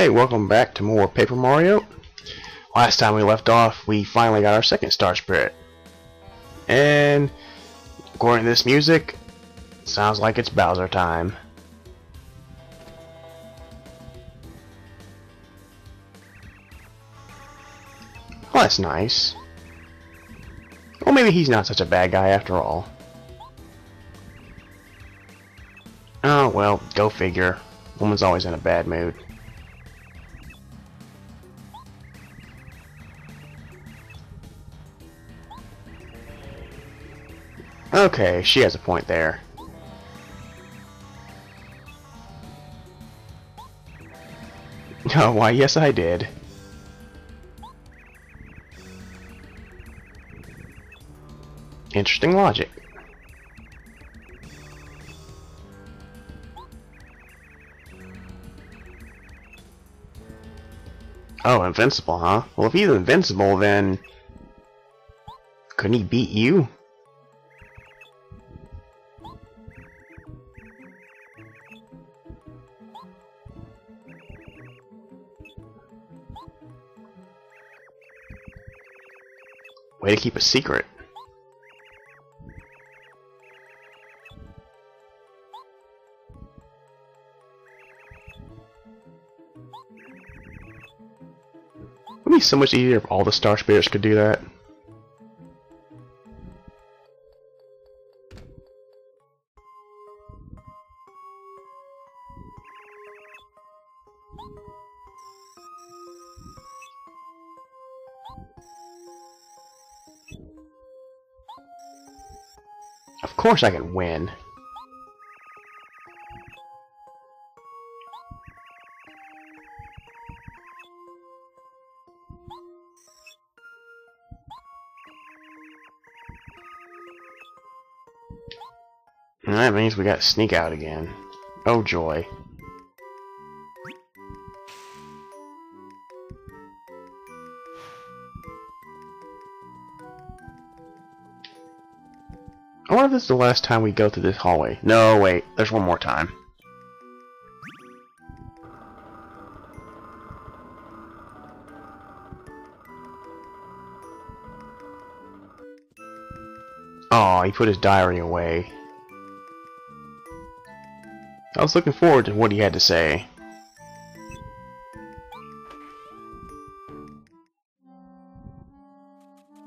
Hey, welcome back to more Paper Mario. Last time we left off, we finally got our second Star Spirit. And, according to this music, sounds like it's Bowser time. Well, that's nice. Well, maybe he's not such a bad guy after all. Oh, well, go figure. Woman's always in a bad mood. Okay, she has a point there. Oh, why, yes I did. Interesting logic. Oh, invincible, huh? Well, if he's invincible, then... Couldn't he beat you? Way to keep a secret. It would be so much easier if all the Star Spirits could do that. Of course I can win. That means we got sneak out again. Oh joy. Wonder if this is the last time we go through this hallway. No, wait. There's one more time. Oh, he put his diary away. I was looking forward to what he had to say.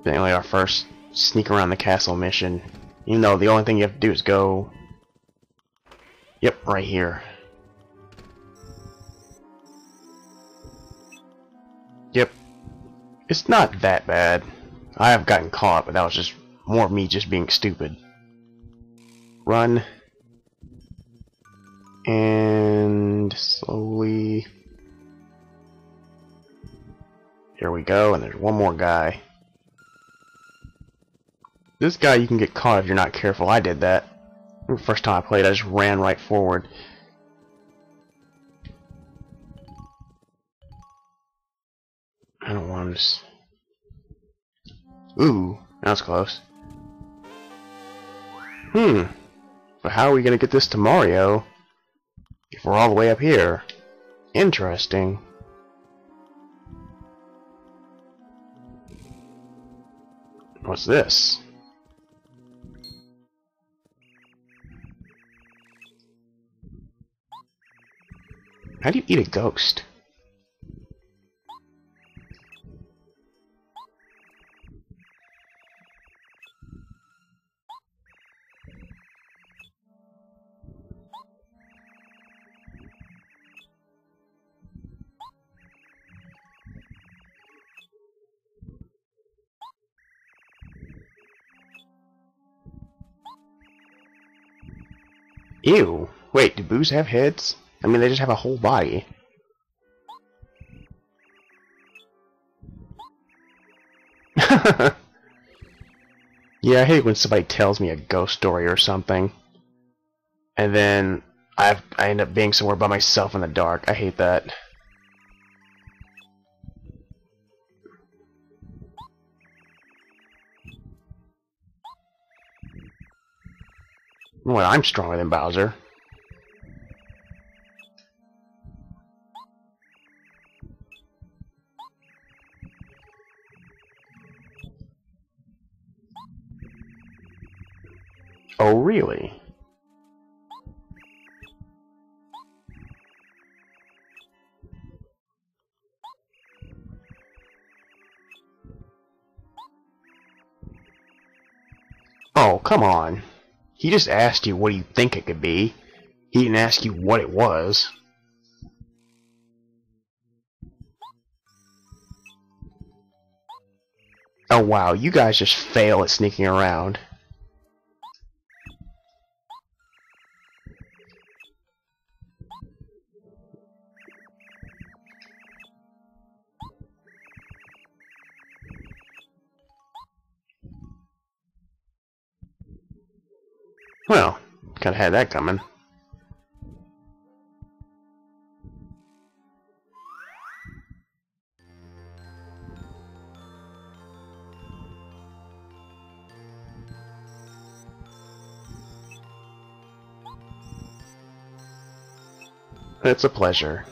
Anyway, our first sneak around the castle mission. Even though the only thing you have to do is go... Yep, right here. Yep. It's not that bad. I have gotten caught, but that was just more of me just being stupid. Run. And slowly... Here we go, and there's one more guy. This guy you can get caught if you're not careful. I did that. First time I played, I just ran right forward. I don't want to... Ooh, that was close. Hmm. But how are we going to get this to Mario if we're all the way up here? Interesting. What's this? How do you eat a ghost? Ew. Wait, do boos have heads? I mean, they just have a whole body. yeah, I hate when somebody tells me a ghost story or something. And then I've, I end up being somewhere by myself in the dark. I hate that. Well, I'm stronger than Bowser. Oh, really? Oh, come on. He just asked you what do you think it could be. He didn't ask you what it was. Oh wow, you guys just fail at sneaking around. Well, kinda had that coming. It's a pleasure.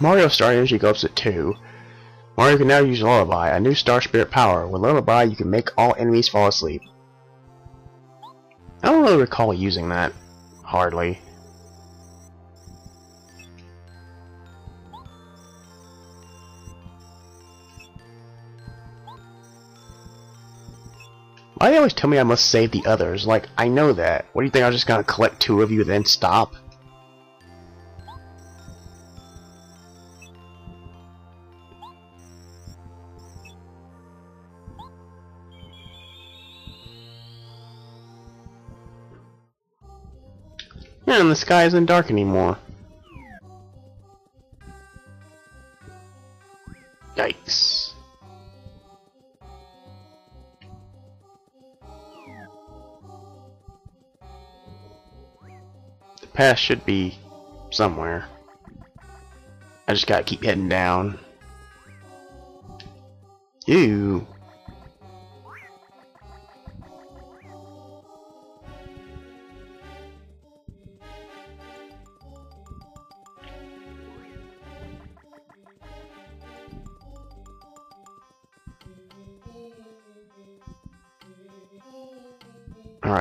Mario Star Energy goes at 2. Mario can now use Lullaby, a new Star Spirit power. With Lullaby, you can make all enemies fall asleep. I don't really recall using that. Hardly. Why do they always tell me I must save the others? Like, I know that. What do you think, I'm just gonna collect two of you then stop? The sky isn't dark anymore. Yikes. The path should be somewhere. I just gotta keep heading down. Ew.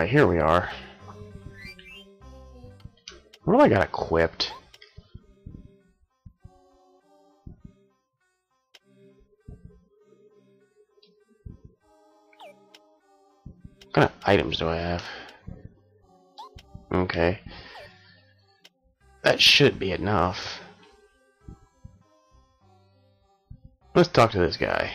Alright, here we are. What do I got equipped? What kind of items do I have? Okay. That should be enough. Let's talk to this guy.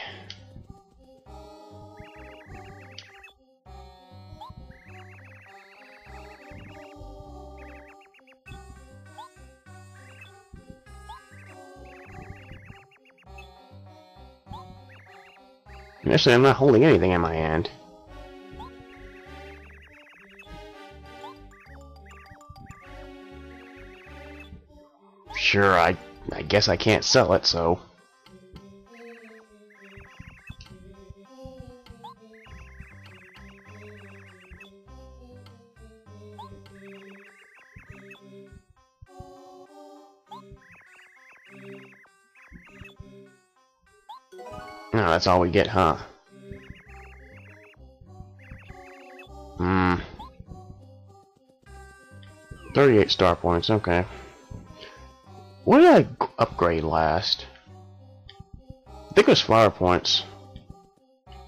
Actually, I'm not holding anything in my hand. Sure, I, I guess I can't sell it, so... that's all we get, huh? Hmm. 38 star points, okay. What did I upgrade last? I think it was flower points.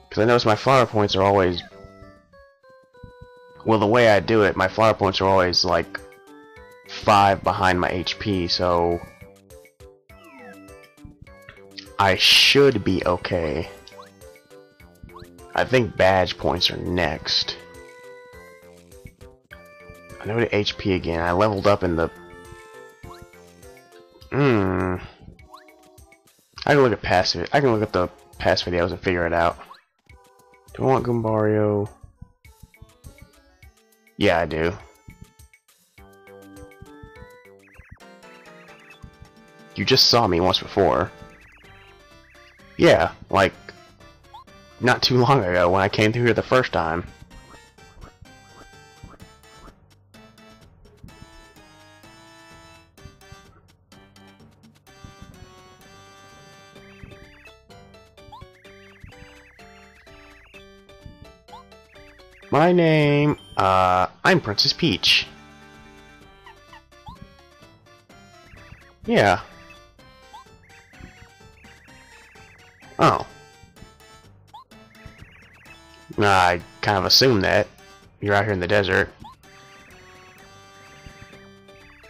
Because I notice my flower points are always... Well, the way I do it, my flower points are always, like, 5 behind my HP, so... I should be okay. I think badge points are next. I know the HP again. I leveled up in the... Hmm. I can look at passive. I can look at the past videos and figure it out. Do I want Goombario? Yeah, I do. You just saw me once before. Yeah, like, not too long ago when I came through here the first time. My name, uh, I'm Princess Peach. Yeah, I kind of assume that. You're out here in the desert.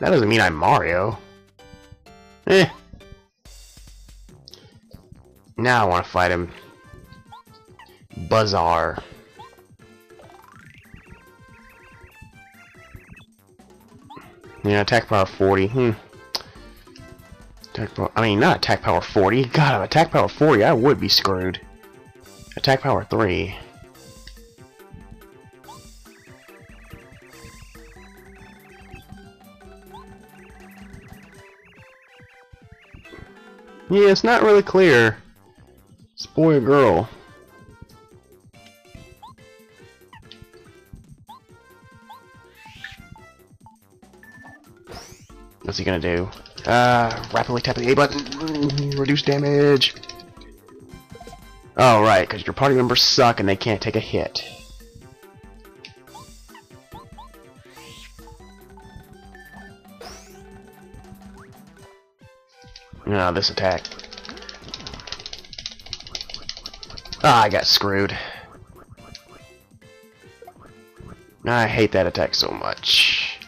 That doesn't mean I'm Mario. Eh. Now I want to fight him. Bazaar. Yeah, attack power 40. Hmm. Attack power, I mean, not attack power 40. God, attack power 40, I would be screwed. Attack power 3. Yeah, it's not really clear. It's boy or girl. What's he gonna do? Uh, rapidly tap the A button. Reduce damage. Oh, right, because your party members suck and they can't take a hit. No, this attack. Ah, I got screwed. I hate that attack so much.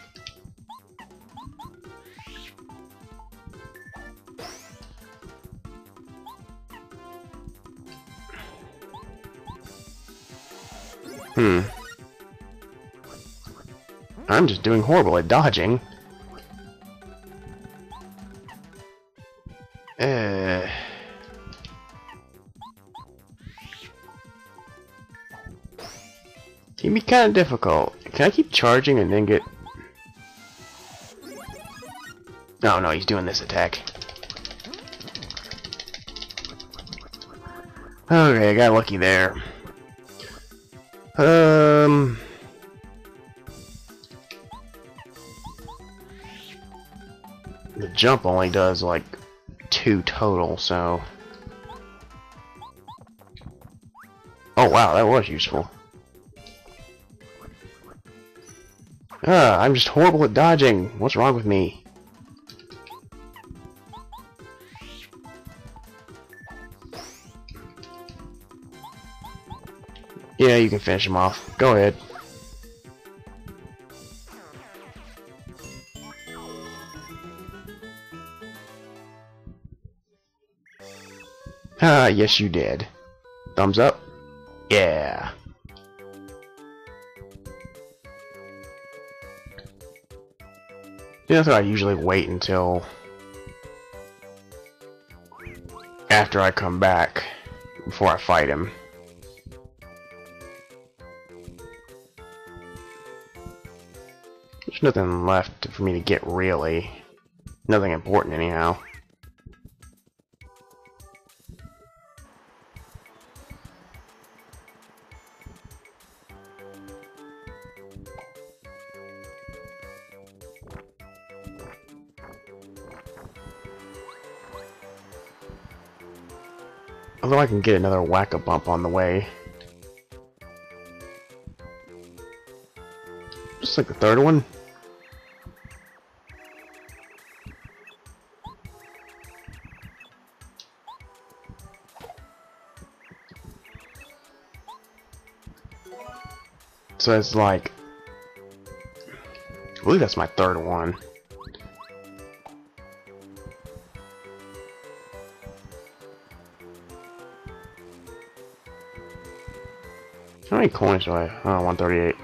Hmm. I'm just doing horrible at dodging. Kind of difficult. Can I keep charging and then get... Oh no, he's doing this attack. Okay, I got lucky there. Um... The jump only does like two total, so... Oh wow, that was useful. Ah, I'm just horrible at dodging. What's wrong with me? Yeah, you can finish him off. Go ahead. Ah, yes you did. Thumbs up? Yeah. Yeah, that's I usually wait until after I come back before I fight him. There's nothing left for me to get really. Nothing important anyhow. Although I can get another whack-a-bump on the way. Just like the third one. So it's like... I believe that's my third one. How many coins do I? Uh, have? Oh, 138.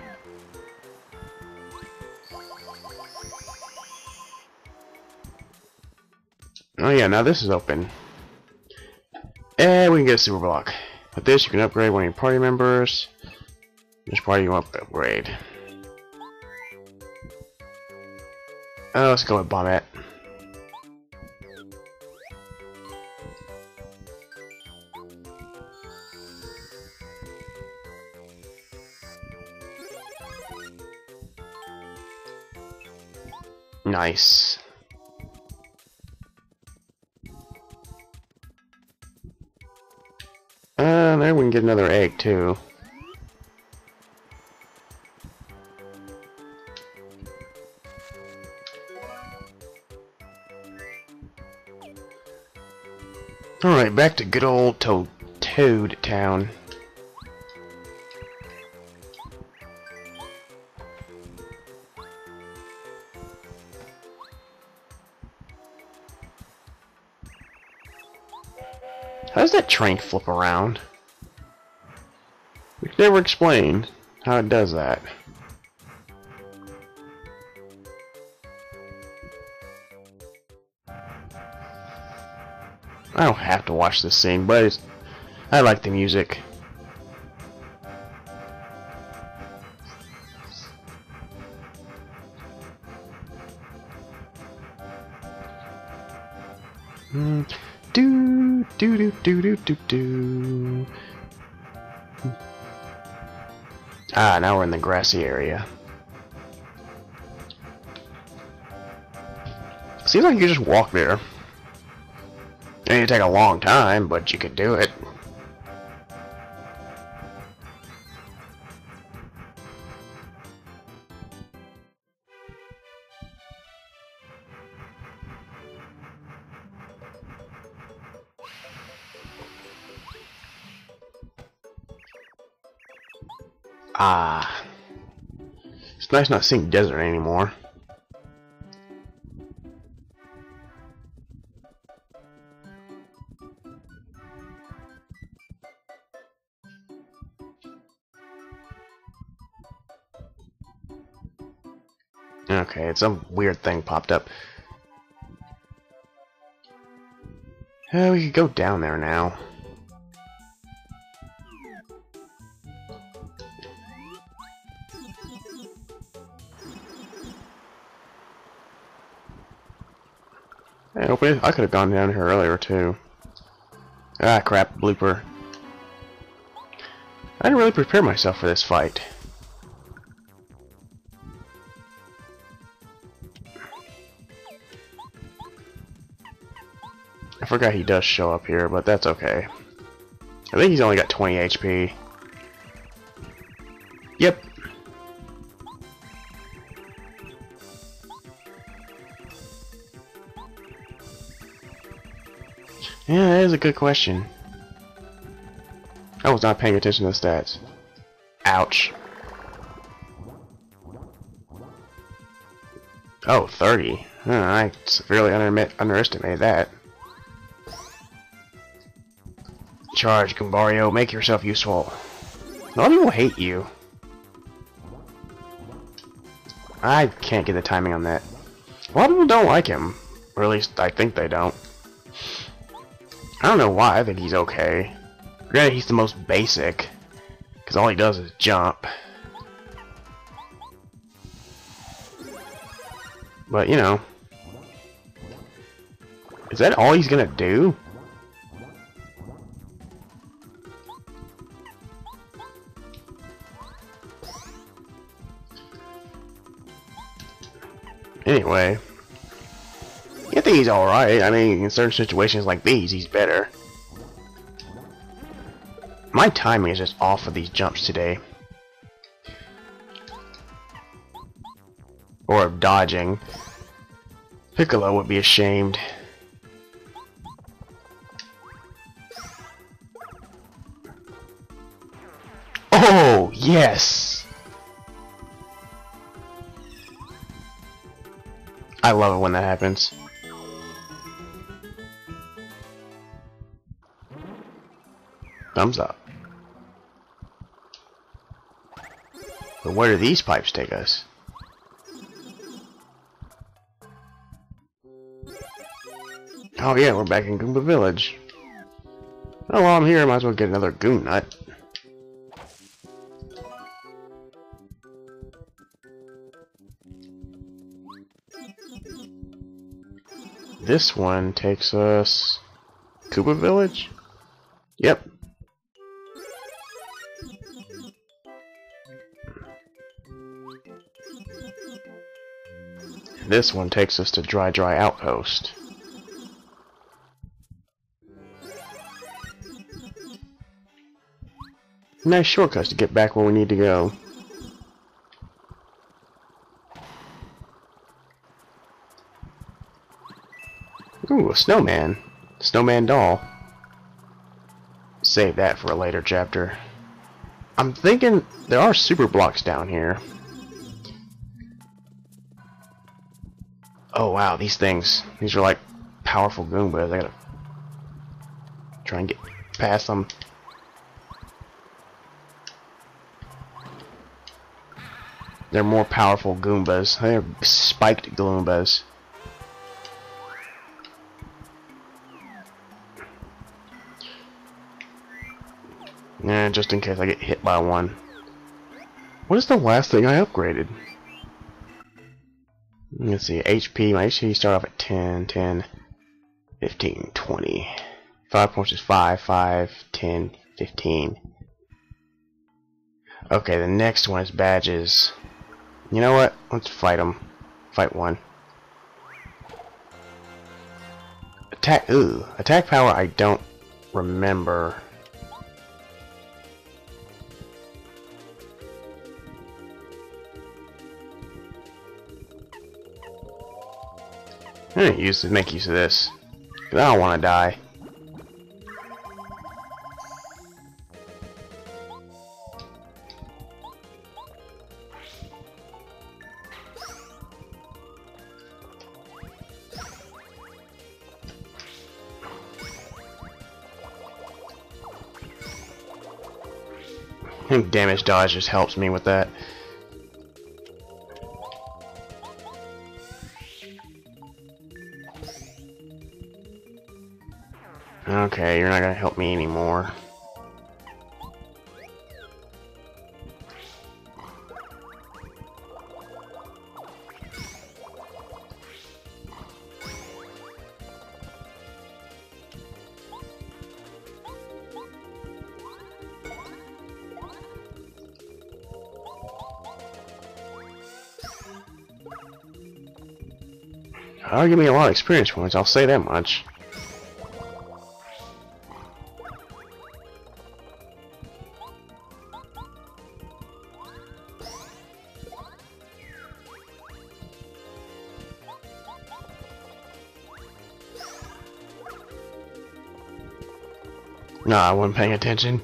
Oh yeah, now this is open. And we can get a super block. With this, you can upgrade one of your party members. Which party you want to upgrade? Oh, let's go with Bombette. Nice. Uh, there we can get another egg, too. Alright, back to good old to Toad Town. That train flip around? We've never explained how it does that. I don't have to watch this scene, but I like the music. Mm. Do do do do do do. Ah, now we're in the grassy area. Seems like you just walk there. It'd take a long time, but you could do it. Ah. It's nice not seeing desert anymore. Okay, it's some weird thing popped up. Uh, we could go down there now. Hey, I could have gone down here earlier too. Ah, crap, blooper. I didn't really prepare myself for this fight. I forgot he does show up here, but that's okay. I think he's only got 20 HP. Is a good question. I was not paying attention to the stats. Ouch. Oh, 30. I severely under underestimated that. Charge, Goombario. Make yourself useful. A lot of people hate you. I can't get the timing on that. A lot of people don't like him. Or at least I think they don't. I don't know why. I think he's okay. Granted, he's the most basic. Because all he does is jump. But, you know. Is that all he's gonna do? Anyway, he's alright. I mean, in certain situations like these, he's better. My timing is just off of these jumps today. Or dodging. Piccolo would be ashamed. Oh, yes! I love it when that happens. Thumbs up. But where do these pipes take us? Oh yeah, we're back in Goomba Village. Oh, while I'm here, I might as well get another Goomnut. This one takes us... Koopa Village? Yep. This one takes us to Dry Dry Outpost. Nice shortcuts to get back where we need to go. Ooh, a snowman. Snowman doll. save that for a later chapter. I'm thinking there are super blocks down here. Oh wow, these things. These are like powerful Goombas. I gotta try and get past them. They're more powerful Goombas. They're spiked Goombas. Yeah, just in case I get hit by one. What is the last thing I upgraded? Let's see, HP, my HP start off at 10, 10, 15, 20. 5 points is 5, 5, 10, 15. Okay, the next one is badges. You know what? Let's fight them. Fight one. Attack, ooh, attack power I don't remember. I'm gonna use to make use of this. Cause I don't wanna die. I think Damage dodge just helps me with that. Okay, you're not gonna help me anymore. That'll give me a lot of experience points, I'll say that much. Nah, I wasn't paying attention.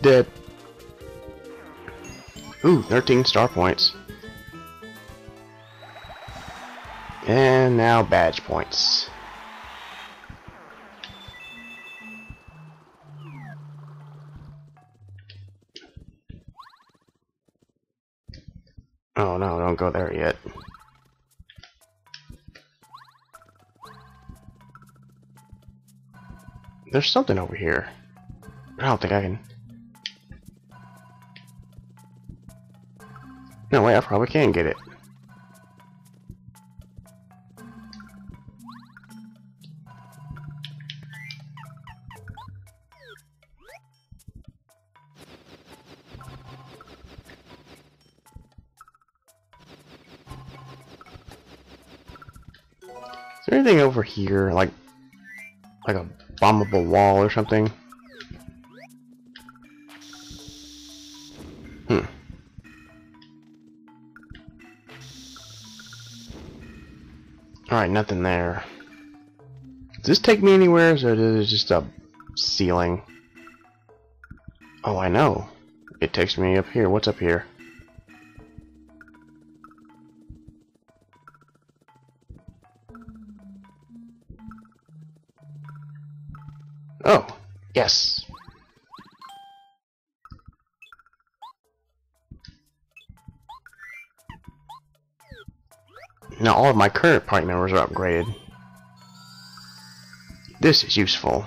Dead. Ooh, 13 star points. And now badge points. Oh no, don't go there yet. There's something over here. I don't think I can... No, wait, I probably can get it. Is there anything over here, like, like a bombable wall or something? Hmm. Alright, nothing there. Does this take me anywhere, or is it just a ceiling? Oh, I know. It takes me up here. What's up here? Yes. Now all of my current party members are upgraded. This is useful.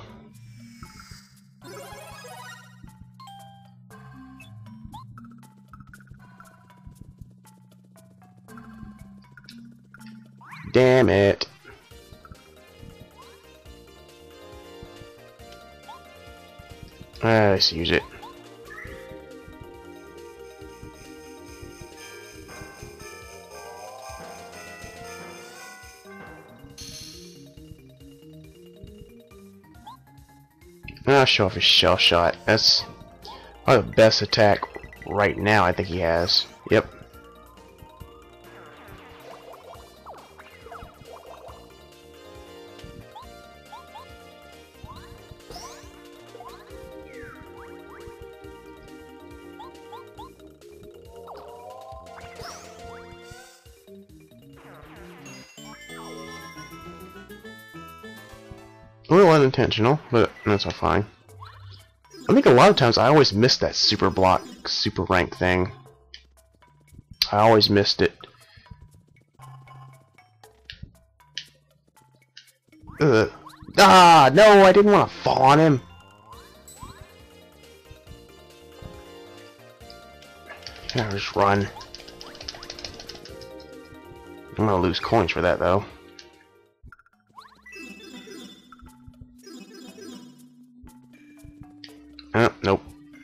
Damn it. let's use it. Ah, show off his shell shot. That's probably the best attack right now I think he has. Yep. A little unintentional, but that's all fine. I think a lot of times I always miss that super block, super rank thing. I always missed it. Ugh. Ah, no, I didn't want to fall on him. Yeah, just run. I'm gonna lose coins for that though.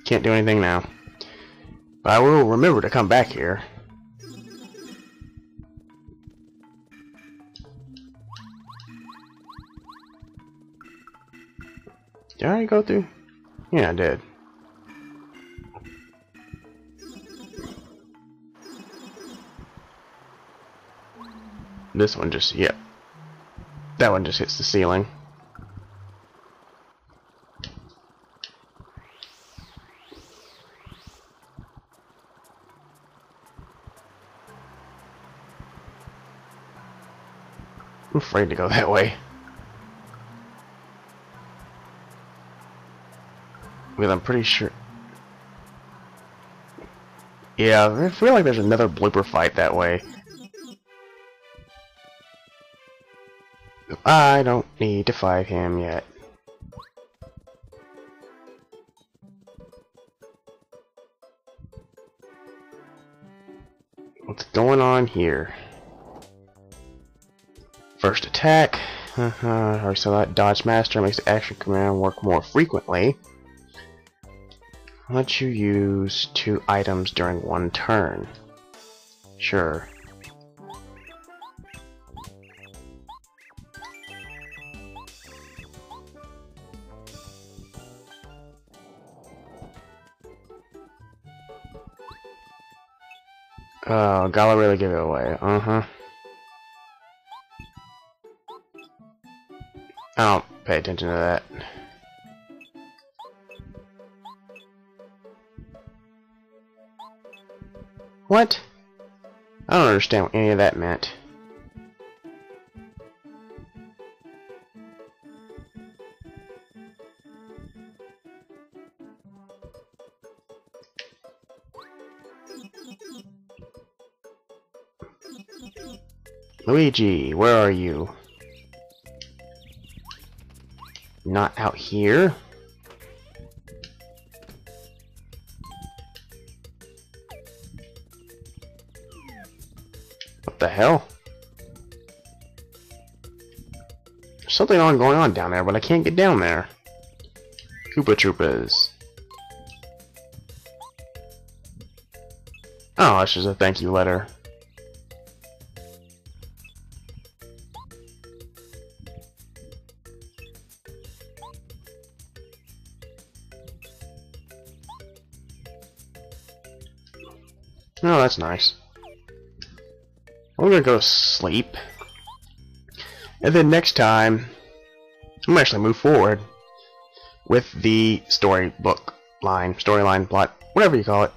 Can't do anything now. But I will remember to come back here. Did I go through? Yeah, I did. This one just, yep. That one just hits the ceiling. Afraid to go that way. Well, I'm pretty sure... Yeah, I feel like there's another blooper fight that way. I don't need to fight him yet. What's going on here? First attack. Uh -huh. Or so that dodge master makes the action command work more frequently. Let you use two items during one turn. Sure. Oh, Gala really give it away. Uh-huh. I don't pay attention to that. What? I don't understand what any of that meant. Luigi, where are you? Not out here? What the hell? There's something on going on down there, but I can't get down there. Koopa Troopas. Oh, that's just a thank you letter. That's nice. I'm gonna go to sleep. And then next time, I'm gonna actually move forward with the storybook line, storyline, plot, whatever you call it.